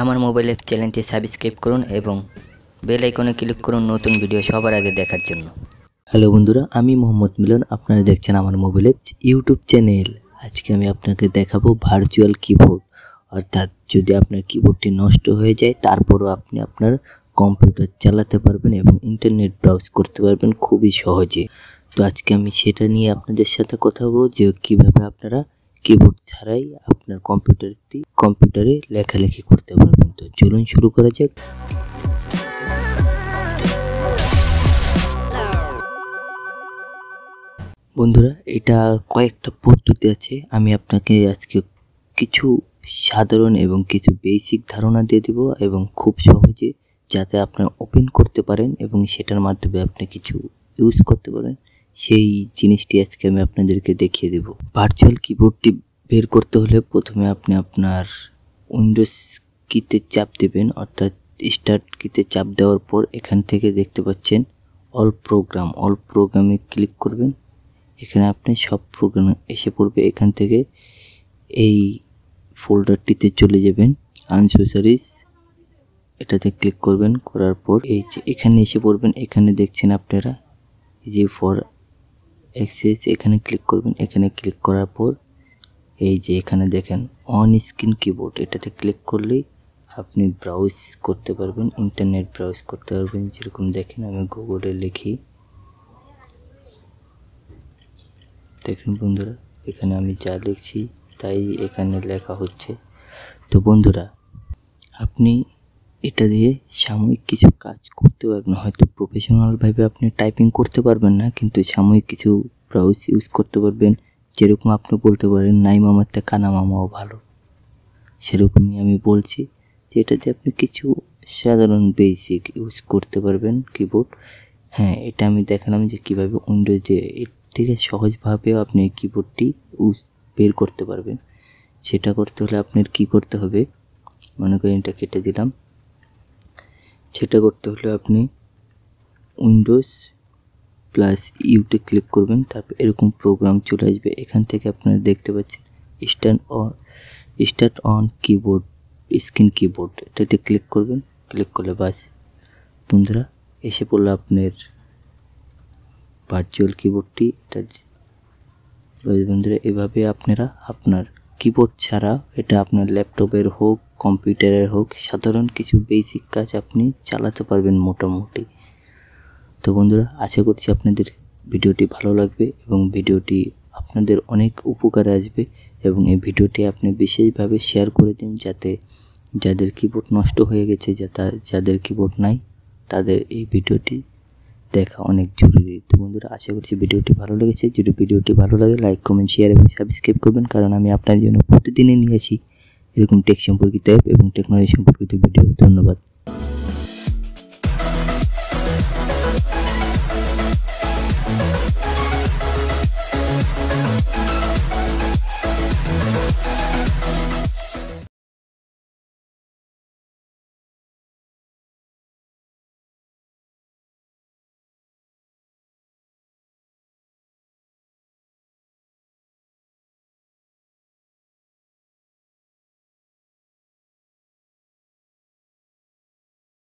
আমার মোবাইলের চ্যানেলটি সাবস্ক্রাইব করুন এবং বেল আইকনে ক্লিক করুন নতুন ভিডিও সবার আগে দেখার জন্য। হ্যালো বন্ধুরা, আমি মোহাম্মদ মিলন। আপনারা দেখছেন আমার মোবাইলের ইউটিউব চ্যানেল আজকে আমি আপনাকে দেখাবো ভার্চুয়াল কিবোর্ড অর্থাৎ যদি আপনার কিবোর্ডটি নষ্ট হয়ে যায়, তারপরও আপনি আপনার কম্পিউটার চালাতে পারবেন এবং ইন্টারনেট ব্রাউজ করতে পারবেন খুবই সহজে। তো আজকে আমি সেটা নিয়ে আপনাদের সাথে কথা বলব যে কীভাবে আপনারা কিবোর্ড ছাড়াই আপনার কম্পিউটারটি কম্পিউটারে লেখালেখি করতে পারবেন। তো চলুন শুরু করা যাক। বন্ধুরা, এটা কয়েকটা পদ্ধতি আছে। আমি আপনাকে আজকে কিছু সাধারণ এবং কিছু বেসিক ধারণা দিয়ে দেব এবং খুব সহজে যাতে আপনারা ওপেন করতে পারেন এবং সেটার মাধ্যমে আপনি কিছু ইউজ করতে পারেন। সেই জিনিসটি আজকে আমি আপনাদেরকে দেখিয়ে দেব। ভার্চুয়াল কিবোর্ডটি বের করতে হলে প্রথমে আপনি আপনার উইন্ডোজ কিতে চাপ দেবেন, অর্থাৎ স্টার্ট কিতে চাপ দেওয়ার পর এখান থেকে দেখতে পাচ্ছেন অল প্রোগ্রাম অল প্রোগ্রামে ক্লিক করবেন। এখানে আপনি সব প্রোগ্রাম এসে পড়বে। এখান থেকে এই ফোল্ডারটিতে চলে যাবেন। আনসোসারিজ এটাতে ক্লিক করবেন। করার পর এই যে এখানে এসে পড়বেন। এখানে দেখছেন আপনারা যে ফর অ্যাক্সেস এখানে ক্লিক করবেন। এখানে ক্লিক করার পর, এই যে এখানে দেখেন অন স্ক্রিন কিবোর্ড এটাতে ক্লিক করলেই আপনি ব্রাউজ করতে পারবেন ইন্টারনেট ব্রাউজ করতে পারবেন। যেরকম দেখেন, আমি গুগলে লিখি। দেখুন বন্ধুরা, এখানে আমি যা লিখছি, তাই এখানে লেখা হচ্ছে। তো বন্ধুরা, আপনি এটা দিয়ে সাময়িক কিছু কাজ করতে পারবেন। হয়তো প্রফেশনালভাবে আপনি টাইপিং করতে পারবেন না, কিন্তু সাময়িক কিছু ব্রাউজ ইউজ করতে পারবেন। যেরকম আপনি বলতে পারেন, নাই মামার থেকে কানা মামাও ভালো। সেরকমই আমি বলছি যে এটাতে আপনি কিছু সাধারণ বেসিক ইউজ করতে পারবেন কিবোর্ড হ্যাঁ এটা আমি দেখালাম যে কীভাবে উইন্ডোজে এর থেকে সহজভাবেও আপনি কিবোর্ডটি বের করতে পারবেন। সেটা করতে হলে আপনার কি করতে হবে? মনে করেন এটা কেটে দিলাম। সেটা করতে হলে আপনি উইন্ডোজ প্লাস ইউতে ক্লিক করবেন, তারপর এরকম প্রোগ্রাম চলে আসবে। এখান থেকে আপনারা দেখতে পাচ্ছেন stand on start on keyboard, screen keyboard. এটাতে ক্লিক করবেন, ক্লিক করলে বাস। বন্ধুরা, এসে পড়ল আপনার ভার্চুয়াল কিবোর্ডটি এটা বন্ধুরা, এভাবে আপনারা আপনার কিবোর্ড ছাড়া এটা আপনার ল্যাপটপের হোক কম্পিউটারের হোক, সাধারণ কিছু বেসিক কাজ আপনি চালাতে পারবেন মোটামুটি। তো বন্ধুরা, আশা করছি আপনাদের ভিডিওটি ভালো লাগবে এবং ভিডিওটি আপনাদের অনেক উপকারে আসবে এবং এই ভিডিওটি আপনি বিশেষভাবে শেয়ার করে দিন যাতে যাদের কিবোর্ড নষ্ট হয়ে গেছে যাদের কিবোর্ড নাই, তাদের এই ভিডিওটি দেখা অনেক জরুরি। তো বন্ধুরা, আশা করছি ভিডিওটি ভালো লেগেছে। যদি ভিডিওটি ভালো লাগে লাইক কমেন্ট শেয়ার এবং সাবস্ক্রাইব করবেন, কারণ আমি আপনার জন্য প্রতিদিনই নিয়ে আসি এরকম টেক সম্পর্কিত অ্যাপ এবং টেকনোলজি সম্পর্কিত ভিডিও। ধন্যবাদ।